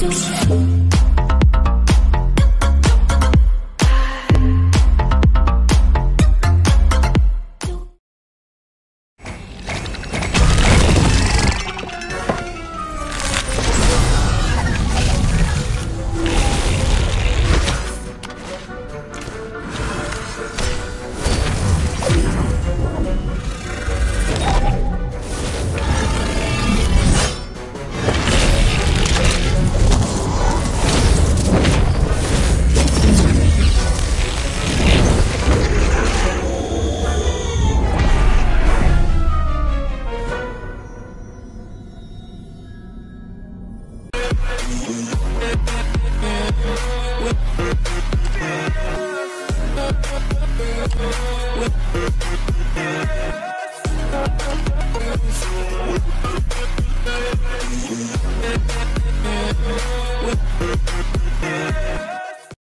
就是 Yeah.